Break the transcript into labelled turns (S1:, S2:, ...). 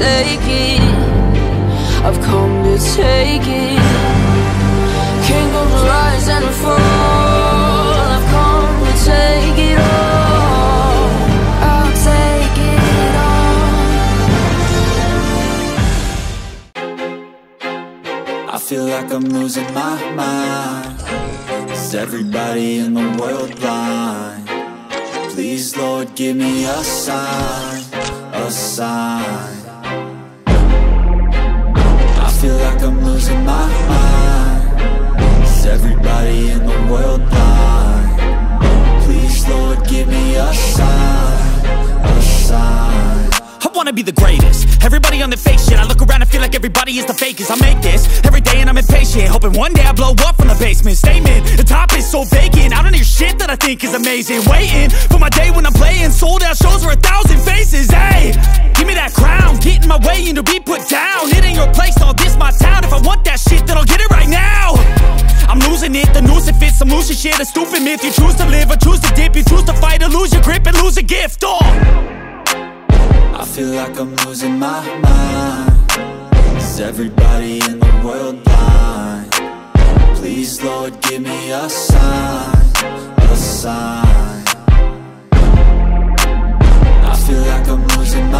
S1: take it. I've come to take it. Kingdoms rise and fall. I've come to take it all. I'll take it all.
S2: I feel like I'm losing my mind Is everybody in the world blind? Please, Lord, give me a sign A sign losing my mind Is everybody in the world blind? Please, Lord, give me a sign A sign.
S3: I wanna be the greatest. Everybody on the fake shit I look around and feel like everybody is the fakest. I make this every day and I'm impatient Hoping one day I blow up from the basement think is amazing. Waiting for my day when I'm playing. Sold out shows for a thousand faces. Hey, give me that crown. Get in my way and to be put down. It ain't your place, no, this my town. If I want that shit, then I'll get it right now. I'm losing it, the noose it fits I'm losing shit, a stupid myth. You choose to live or choose to dip. You choose to fight or lose your grip and lose a gift, oh
S2: I feel like I'm losing my mind. Is everybody in the world blind? Please, Lord, give me a sign Sign I feel like I'm losing my